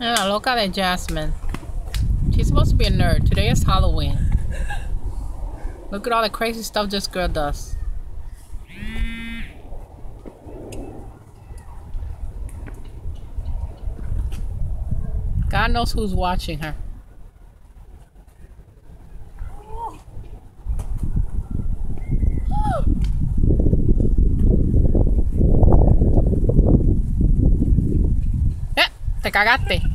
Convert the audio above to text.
Yeah, look at that Jazmine. She's supposed to be a nerd. Today is Halloween. Look at all the crazy stuff this girl does. God knows who's watching her. Te cagaste.